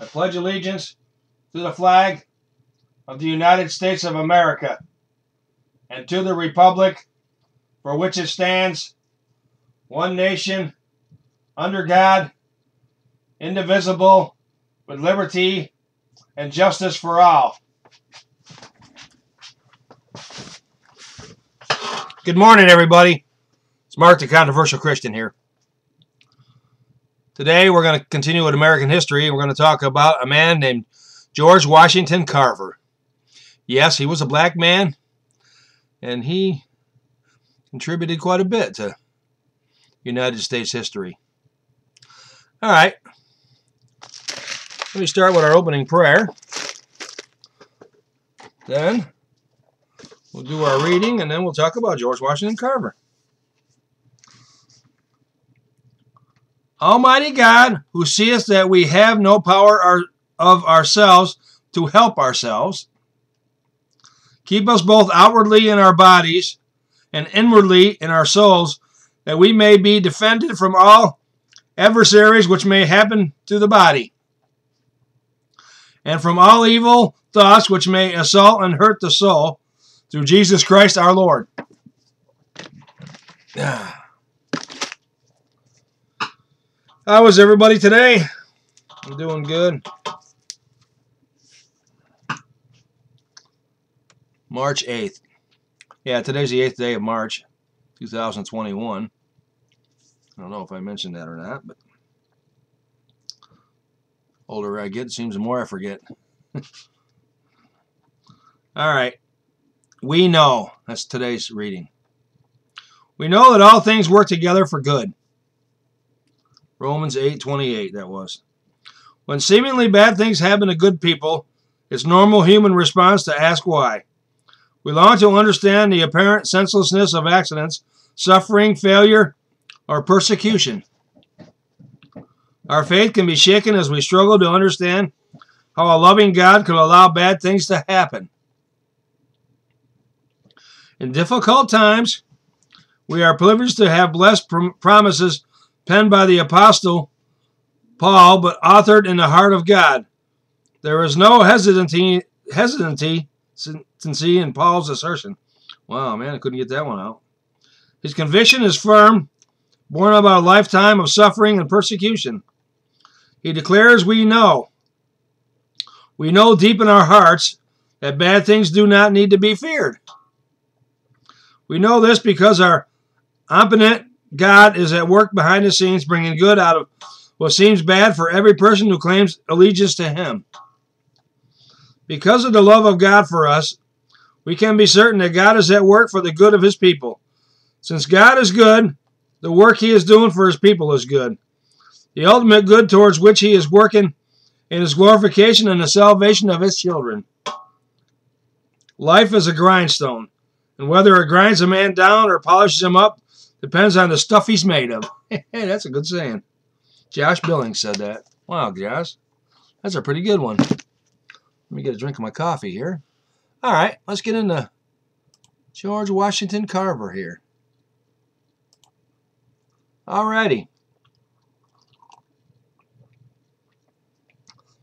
I pledge allegiance to the flag of the United States of America and to the republic for which it stands, one nation, under God, indivisible, with liberty and justice for all. Good morning, everybody. It's Mark, the controversial Christian here. Today, we're going to continue with American history, we're going to talk about a man named George Washington Carver. Yes, he was a black man, and he contributed quite a bit to United States history. All right. Let me start with our opening prayer. Then we'll do our reading, and then we'll talk about George Washington Carver. Almighty God, who seest that we have no power of ourselves to help ourselves, keep us both outwardly in our bodies and inwardly in our souls, that we may be defended from all adversaries which may happen to the body, and from all evil thoughts which may assault and hurt the soul, through Jesus Christ our Lord. Ah. Yeah. How is everybody today? I'm doing good. March 8th. Yeah, today's the 8th day of March, 2021. I don't know if I mentioned that or not, but older I get, seems the more I forget. all right. We know. That's today's reading. We know that all things work together for good Romans 8:28 that was. When seemingly bad things happen to good people, it's normal human response to ask why. We long to understand the apparent senselessness of accidents, suffering, failure, or persecution. Our faith can be shaken as we struggle to understand how a loving God could allow bad things to happen. In difficult times, we are privileged to have blessed prom promises penned by the Apostle Paul, but authored in the heart of God. There is no hesitancy, hesitancy in Paul's assertion. Wow, man, I couldn't get that one out. His conviction is firm, born of a lifetime of suffering and persecution. He declares, We know. We know deep in our hearts that bad things do not need to be feared. We know this because our omnipotent God is at work behind the scenes, bringing good out of what seems bad for every person who claims allegiance to Him. Because of the love of God for us, we can be certain that God is at work for the good of His people. Since God is good, the work He is doing for His people is good. The ultimate good towards which He is working in His glorification and the salvation of His children. Life is a grindstone, and whether it grinds a man down or polishes him up Depends on the stuff he's made of. hey, that's a good saying. Josh Billings said that. Wow, Josh. That's a pretty good one. Let me get a drink of my coffee here. All right, let's get into George Washington Carver here. Alrighty.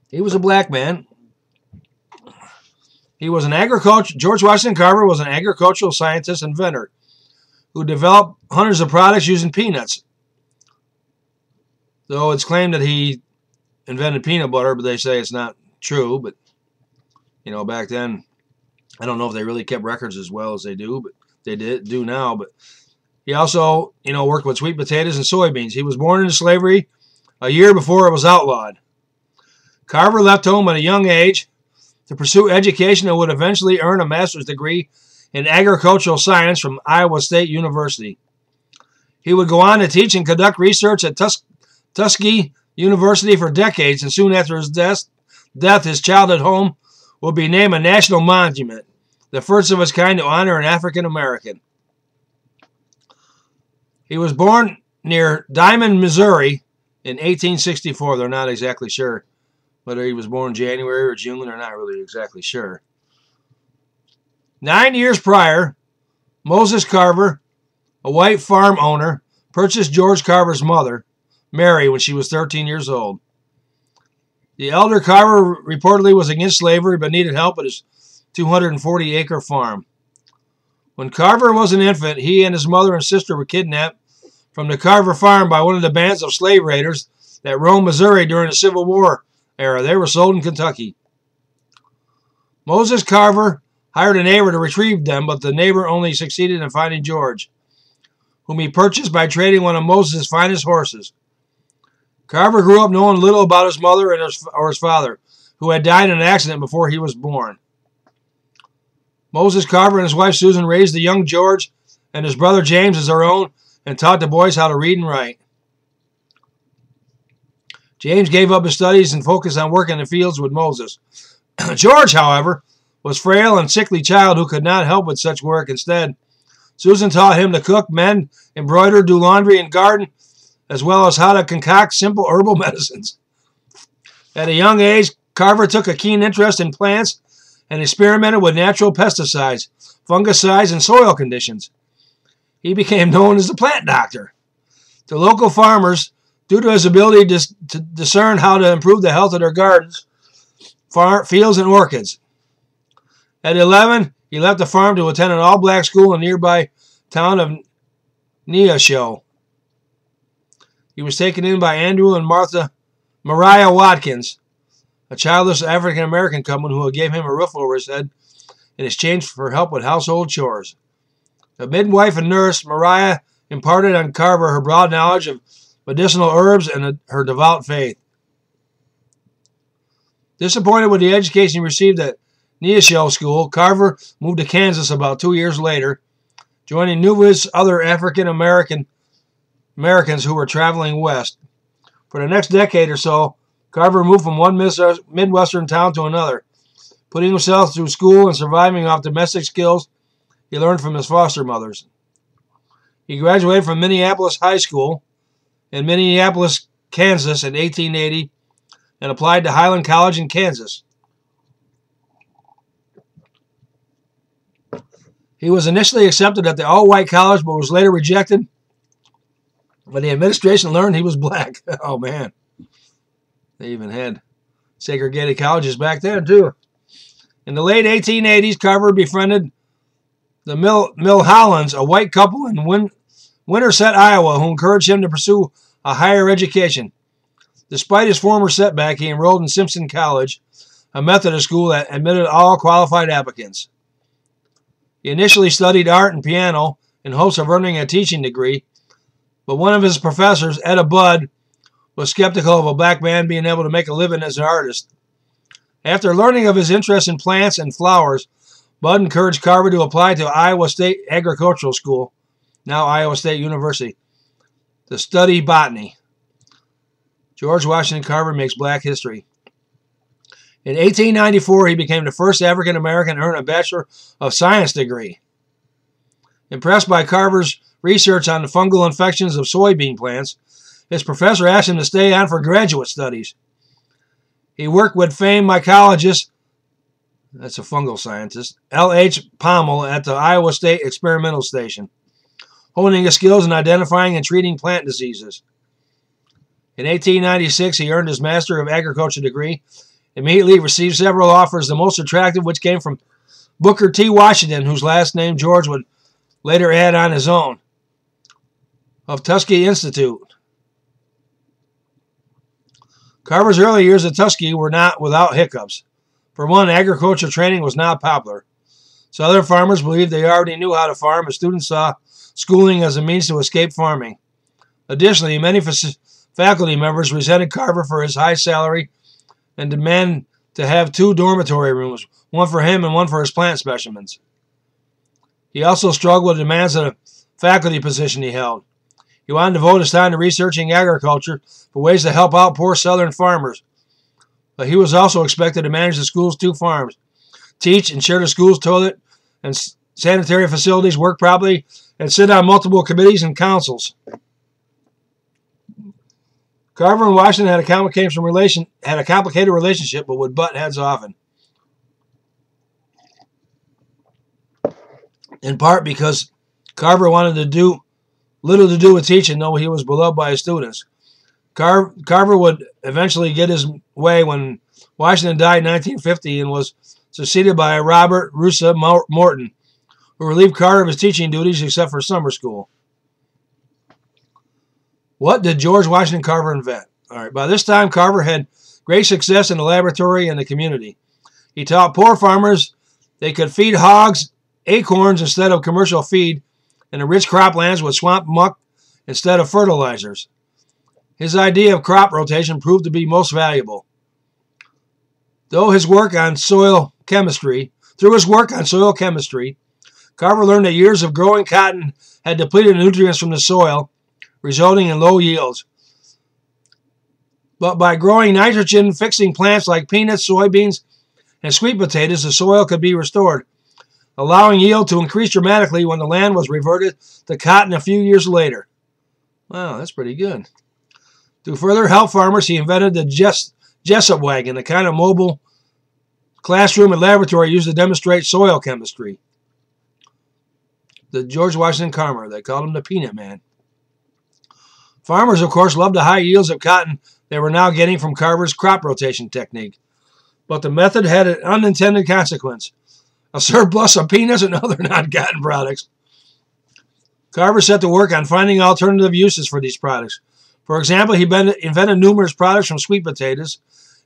He was a black man. He was an agriculture. George Washington Carver was an agricultural scientist and inventor who developed hundreds of products using peanuts. Though it's claimed that he invented peanut butter, but they say it's not true. But, you know, back then, I don't know if they really kept records as well as they do, but they did do now. But he also, you know, worked with sweet potatoes and soybeans. He was born into slavery a year before it was outlawed. Carver left home at a young age to pursue education and would eventually earn a master's degree in agricultural science from Iowa State University. He would go on to teach and conduct research at Tus Tuskegee University for decades, and soon after his death, death, his childhood home will be named a national monument, the first of its kind to honor an African American. He was born near Diamond, Missouri in 1864. They're not exactly sure whether he was born in January or June. They're not really exactly sure. Nine years prior, Moses Carver, a white farm owner, purchased George Carver's mother, Mary, when she was 13 years old. The elder Carver reportedly was against slavery but needed help at his 240 acre farm. When Carver was an infant, he and his mother and sister were kidnapped from the Carver farm by one of the bands of slave raiders that roamed Missouri during the Civil War era. They were sold in Kentucky. Moses Carver hired a neighbor to retrieve them, but the neighbor only succeeded in finding George, whom he purchased by trading one of Moses' finest horses. Carver grew up knowing little about his mother and his, or his father, who had died in an accident before he was born. Moses Carver and his wife Susan raised the young George and his brother James as their own and taught the boys how to read and write. James gave up his studies and focused on working in the fields with Moses. George, however, was frail and sickly child who could not help with such work. Instead, Susan taught him to cook, mend, embroider, do laundry, and garden, as well as how to concoct simple herbal medicines. At a young age, Carver took a keen interest in plants and experimented with natural pesticides, fungicides, and soil conditions. He became known as the plant doctor. To local farmers, due to his ability to, discern how to improve the health of their gardens, fields, and orchids. At 11, he left the farm to attend an all-black school in the nearby town of Neosho. He was taken in by Andrew and Martha Mariah Watkins, a childless African American couple who gave him a roof over his head in exchange for help with household chores. The midwife and nurse, Mariah, imparted on Carver her broad knowledge of medicinal herbs and her devout faith. Disappointed with the education he received at Neosho School, Carver moved to Kansas about two years later, joining numerous other African American Americans who were traveling west. For the next decade or so, Carver moved from one uh, Midwestern town to another, putting himself through school and surviving off domestic skills he learned from his foster mothers. He graduated from Minneapolis High School in Minneapolis, Kansas in 1880 and applied to Highland College in Kansas. He was initially accepted at the all-white college but was later rejected when the administration learned he was black. oh, man. They even had segregated colleges back then, too. In the late 1880s, Carver befriended the Mill, Milhollands, a white couple in Win, Winterset, Iowa, who encouraged him to pursue a higher education. Despite his former setback, he enrolled in Simpson College, a Methodist school that admitted all qualified applicants. He initially studied art and piano in hopes of earning a teaching degree, but one of his professors, Etta Budd, was skeptical of a black man being able to make a living as an artist. After learning of his interest in plants and flowers, Budd encouraged Carver to apply to Iowa State Agricultural School, now Iowa State University, to study botany. George Washington Carver makes black history. In 1894, he became the first African American to earn a Bachelor of Science degree. Impressed by Carver's research on the fungal infections of soybean plants, his professor asked him to stay on for graduate studies. He worked with famed mycologist, that's a fungal scientist, L.H. Pammel at the Iowa State Experimental Station, honing his skills in identifying and treating plant diseases. In 1896, he earned his Master of Agriculture degree, immediately received several offers, the most attractive which came from Booker T. Washington, whose last name George would later add on his own, of Tuskegee Institute. Carver's early years at Tuskegee were not without hiccups. For one, agriculture training was not popular. Southern farmers believed they already knew how to farm, and students saw schooling as a means to escape farming. Additionally, many faculty members resented Carver for his high salary and demanded to have two dormitory rooms, one for him and one for his plant specimens. He also struggled with demands of the faculty position he held. He wanted to devote his time to researching agriculture for ways to help out poor southern farmers. But he was also expected to manage the school's two farms, teach, and share the school's toilet and sanitary facilities work properly, and sit on multiple committees and councils. Carver and Washington had a complicated relation had a complicated relationship, but would butt heads often. In part because Carver wanted to do little to do with teaching, though he was beloved by his students. Car Carver would eventually get his way when Washington died in 1950 and was succeeded by Robert Russa Moton, who relieved Carver of his teaching duties except for summer school. What did George Washington Carver invent? All right, by this time, Carver had great success in the laboratory and the community. He taught poor farmers they could feed hogs acorns instead of commercial feed, and the rich croplands with swamp muck instead of fertilizers. His idea of crop rotation proved to be most valuable. Though his work on soil chemistry, through his work on soil chemistry, Carver learned that years of growing cotton had depleted nutrients from the soil, resulting in low yields. But by growing nitrogen fixing plants like peanuts, soybeans, and sweet potatoes, the soil could be restored, allowing yield to increase dramatically when the land was reverted to cotton a few years later. Wow, that's pretty good. To further help farmers, he invented the Jess, Jesup wagon, the kind of mobile classroom and laboratory used to demonstrate soil chemistry. The George Washington Carver, they called him the Peanut Man. Farmers, of course, loved the high yields of cotton they were now getting from Carver's crop rotation technique. But the method had an unintended consequence a surplus of peanuts and other non cotton products. Carver set to work on finding alternative uses for these products. For example, he invented numerous products from sweet potatoes,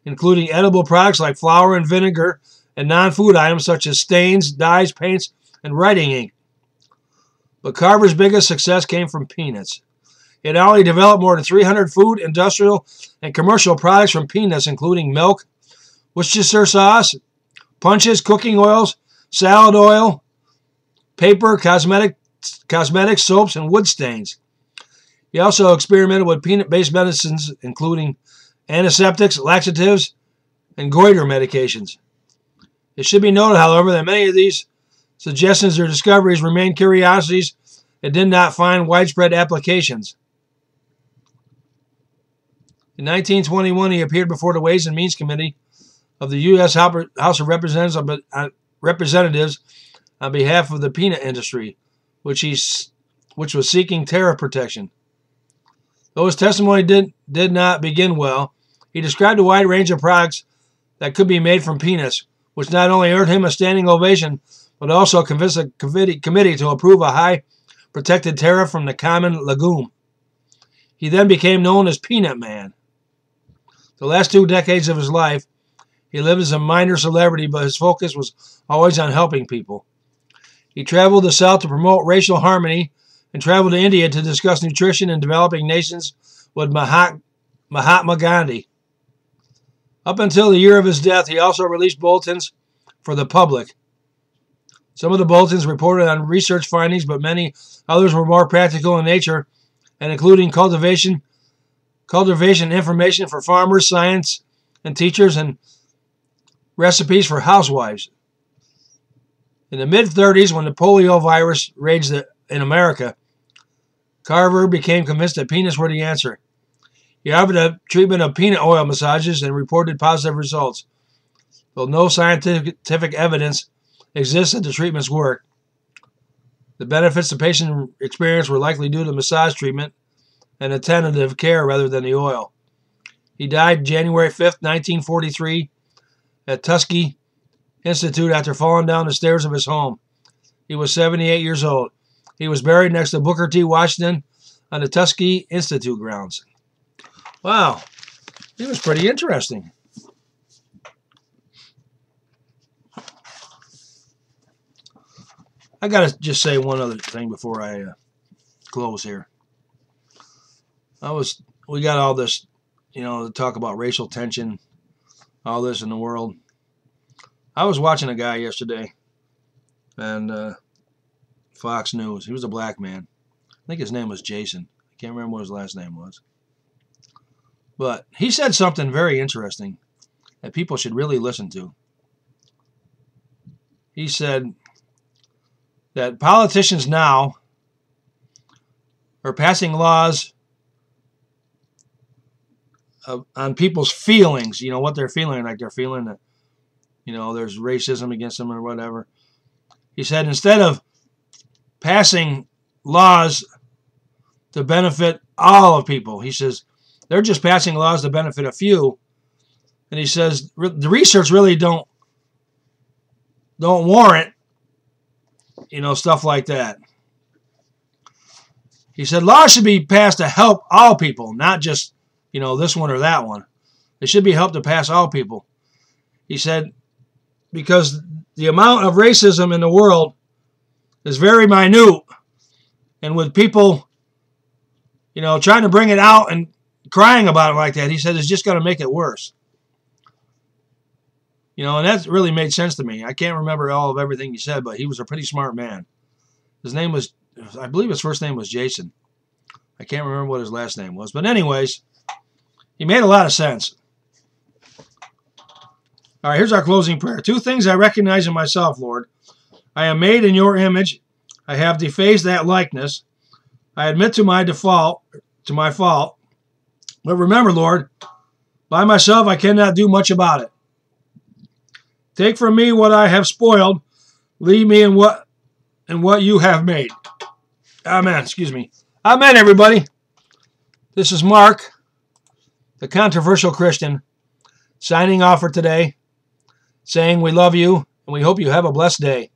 including edible products like flour and vinegar, and non food items such as stains, dyes, paints, and writing ink. But Carver's biggest success came from peanuts. It already developed more than 300 food, industrial, and commercial products from peanuts, including milk, Worcestershire sauce, punches, cooking oils, salad oil, paper, cosmetic, cosmetics, soaps, and wood stains. He also experimented with peanut-based medicines, including antiseptics, laxatives, and goiter medications. It should be noted, however, that many of these suggestions or discoveries remain curiosities and did not find widespread applications. In 1921, he appeared before the Ways and Means Committee of the U.S. House of Representatives uh, representatives on behalf of the peanut industry, which he which was seeking tariff protection. Though his testimony did, did not begin well, he described a wide range of products that could be made from peanuts, which not only earned him a standing ovation, but also convinced the committee, committee to approve a high protected tariff from the common legume. He then became known as Peanut Man. The last two decades of his life, he lived as a minor celebrity, but his focus was always on helping people. He traveled the South to promote racial harmony and traveled to India to discuss nutrition in developing nations with Mahatma Gandhi. Up until the year of his death, he also released bulletins for the public. Some of the bulletins reported on research findings, but many others were more practical in nature and including cultivation, cultivation information for farmers, science, and teachers, and recipes for housewives. In the mid 30s, when the polio virus raged in America, Carver became convinced that peanuts were the answer. He offered a treatment of peanut oil massages and reported positive results. Though no scientific evidence exists that the treatments work, the benefits the patient experienced were likely due to massage treatment and attentive care rather than the oil. He died January 5, 1943, at Tuskegee Institute after falling down the stairs of his home. He was 78 years old. He was buried next to Booker T. Washington on the Tuskegee Institute grounds. Wow, he was pretty interesting. I got to just say one other thing before I uh, close here. I was, we got all this, you know, talk about racial tension all this in the world. I was watching a guy yesterday, and uh, Fox News. He was a black man. I think his name was Jason. I can't remember what his last name was. But he said something very interesting that people should really listen to. He said that politicians now are passing laws on people's feelings, you know, what they're feeling, like they're feeling that, you know, there's racism against them or whatever. He said instead of passing laws to benefit all of people, he says They're just passing laws to benefit a few. And he says the research really don't don't warrant, you know, stuff like that. He said laws should be passed to help all people, not just, you know, this one or that one. It should be helped to pass all people. He said because the amount of racism in the world is very minute. And with people, you know, trying to bring it out and crying about it like that, he said it's just going to make it worse. You know, and that really made sense to me. I can't remember all of everything he said, but he was a pretty smart man. His name was, I believe his first name was Jason. I can't remember what his last name was. But anyways, he made a lot of sense. All right, here's our closing prayer. Two things I recognize in myself, Lord. I am made in your image. I have defaced that likeness. I admit to my default, to my fault. But remember, Lord, by myself I cannot do much about it. Take from me what I have spoiled. Leave me in what in what you have made. Amen. Excuse me. Amen, everybody. This is Mark, the controversial Christian, signing off for today, saying we love you and we hope you have a blessed day.